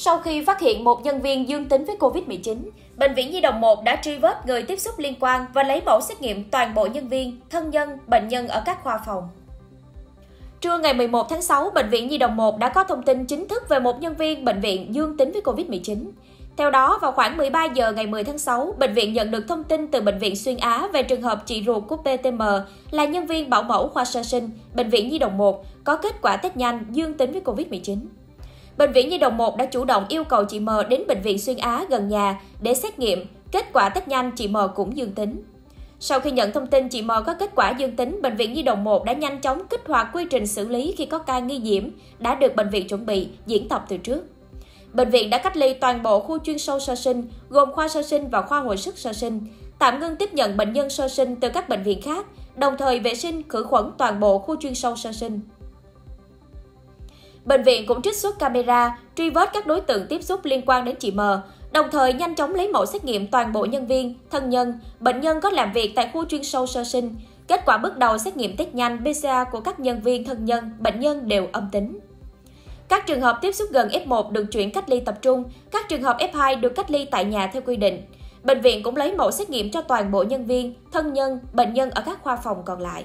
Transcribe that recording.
Sau khi phát hiện một nhân viên dương tính với Covid-19, Bệnh viện Nhi đồng 1 đã truy vết người tiếp xúc liên quan và lấy mẫu xét nghiệm toàn bộ nhân viên, thân nhân, bệnh nhân ở các khoa phòng. Trưa ngày 11 tháng 6, Bệnh viện Nhi đồng 1 đã có thông tin chính thức về một nhân viên bệnh viện dương tính với Covid-19. Theo đó, vào khoảng 13 giờ ngày 10 tháng 6, bệnh viện nhận được thông tin từ Bệnh viện Xuyên Á về trường hợp chị ruột của PTM là nhân viên bảo mẫu khoa sơ sinh, Bệnh viện Nhi đồng 1 có kết quả test nhanh dương tính với Covid-19. Bệnh viện Nhi đồng 1 đã chủ động yêu cầu chị M đến Bệnh viện Xuyên Á gần nhà để xét nghiệm. Kết quả test nhanh chị M cũng dương tính. Sau khi nhận thông tin chị M có kết quả dương tính, Bệnh viện Nhi đồng 1 đã nhanh chóng kích hoạt quy trình xử lý khi có ca nghi nhiễm, đã được bệnh viện chuẩn bị, diễn tập từ trước. Bệnh viện đã cách ly toàn bộ khu chuyên sâu sơ sinh, gồm khoa sơ sinh và khoa hồi sức sơ sinh, tạm ngưng tiếp nhận bệnh nhân sơ sinh từ các bệnh viện khác, đồng thời vệ sinh khử khuẩn toàn bộ khu chuyên sâu sơ sinh. Bệnh viện cũng trích xuất camera, truy vết các đối tượng tiếp xúc liên quan đến chị M, đồng thời nhanh chóng lấy mẫu xét nghiệm toàn bộ nhân viên, thân nhân, bệnh nhân có làm việc tại khu chuyên sâu sơ sinh. Kết quả bước đầu xét nghiệm test nhanh PCR của các nhân viên, thân nhân, bệnh nhân đều âm tính. Các trường hợp tiếp xúc gần F1 được chuyển cách ly tập trung, các trường hợp F2 được cách ly tại nhà theo quy định. Bệnh viện cũng lấy mẫu xét nghiệm cho toàn bộ nhân viên, thân nhân, bệnh nhân ở các khoa phòng còn lại.